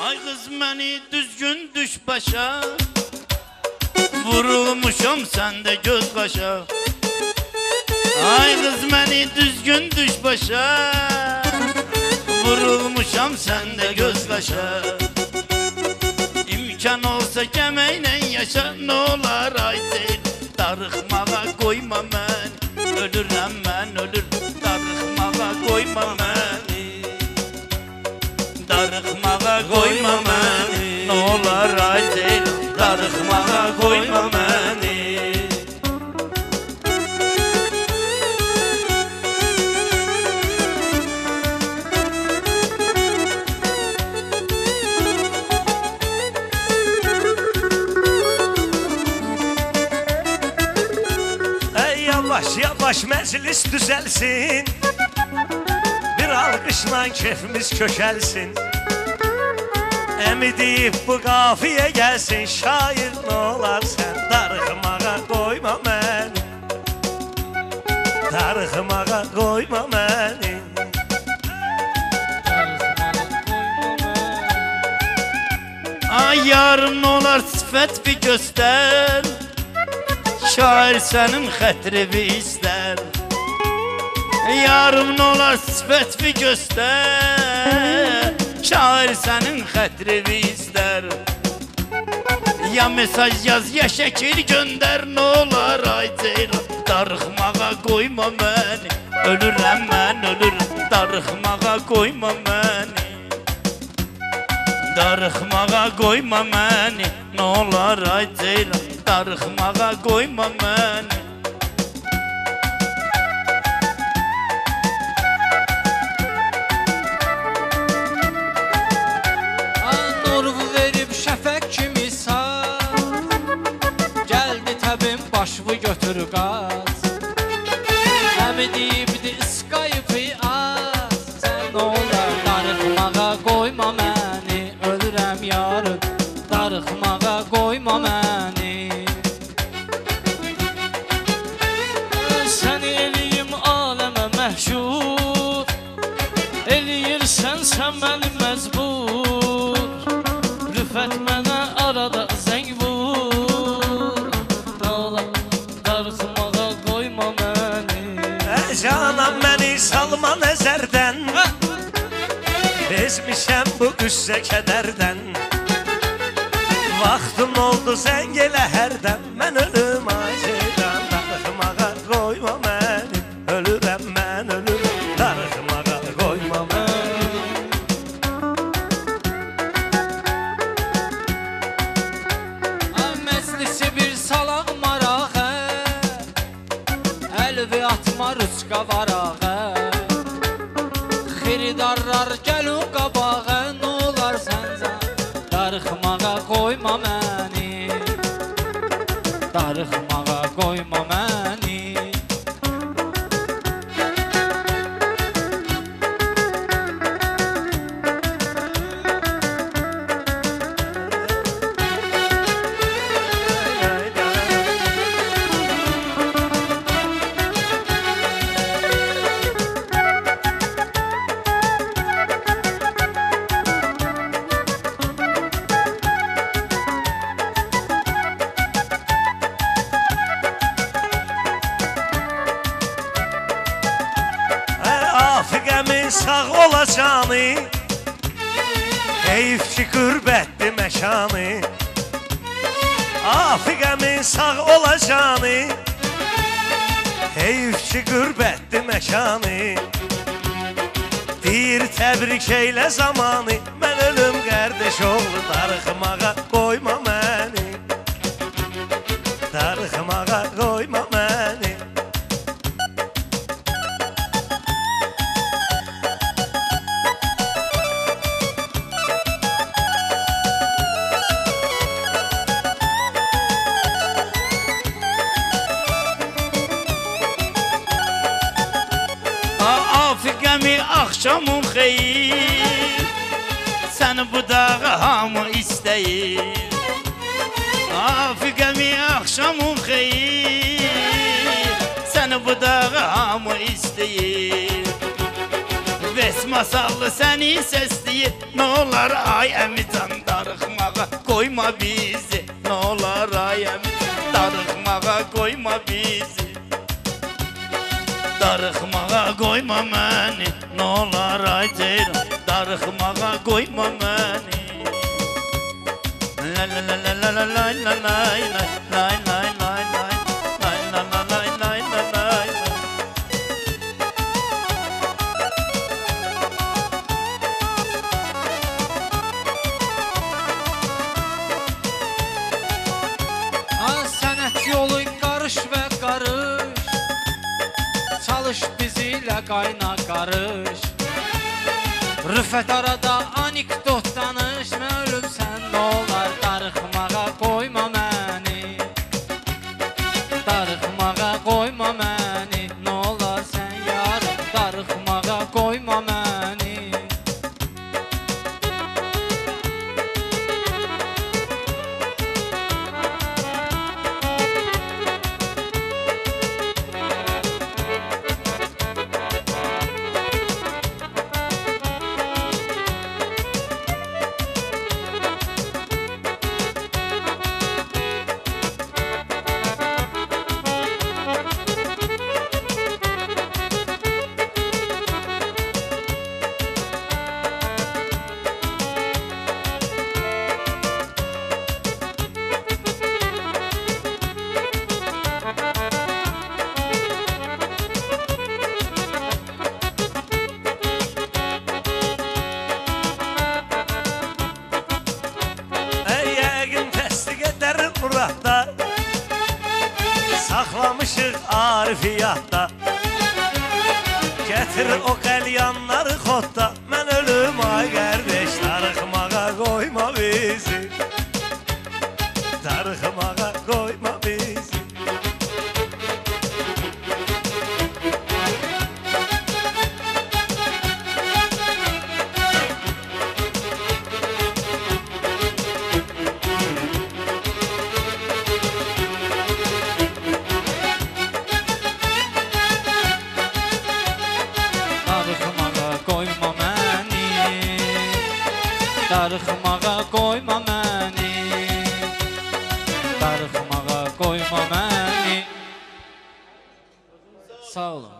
Ay kız beni düzgün düş başa. Vurulmuşum sende göz başa. Ay kız beni düzgün düş başa. Vurulmuşam sende göz kaşa İmkan olsa kemeyle yaşa ne olar ay değil. Darıkmağa koyma ben Ölürüm ben ölür yavaş meclis düzelsin. Bir alkışla keyfimiz köşelsin Emi deyip bu kafiye gelsin. Şair ne olar sen? Darıkmağa koyma beni. Darıkmağa koyma beni. Ay yarım ne olar? Sifət bir göstər Şair sənin xətri bir istər. Yarım olar sifət bir göstər. Şair sənin xətri bir istər. Ya mesaj yaz ya şəkil göndər Nə olar ay ceylan Darıxmağa qoyma məni Ölürəm mən ölürəm Darıxmağa qoyma məni. Darıxmağa qoyma məni Nə olar ay ceylan Darıxmağa qoyma məni Nur verib şəfək kimi sağ Gəldi təbim başımı götür qaz Əmi deyibdi Bezmişəm bu qüssə kədərdən Vaxtım oldu zəng elə hərdən Mən ölüm acıdan. Darıxmağa qoyma məni Ölürəm mən ölürəm Darıxmağa qoyma məni Ay məclisi bir salaq marağı Əlvi atma rüçqa varağı sağ olacağını Heyf ki qürbətli məkanı Afiqəmin sağ olacağını Heyf ki qürbətli məkanı Bir təbrik eylə zamanı Mən ölüm qardaş oğlu Darıxmağa qoyma məni. Darıxmağa qoyma məni Afiqəmi axşamın xeyir? Səni bu dağı hamı istəyir? Afiqəmi axşamın xeyir? Səni bu dağı hamı istəyir? Vesmi masallı səni səsləyir Nə olar ay əmican darıxmağa qoyma bizi? Nə olar ay əmican darıxmağa qoyma bizi Darıxmağa qoyma məni Nə olar ay ceyran darıxmağa qoyma məni la la la la la la la la la la la kayna karış. Rıfet arada anekdot harfiyatta Getir o qəlyanları xodda Darıxmağa qoyma məni Darıxmağa qoyma məni Sağ olun.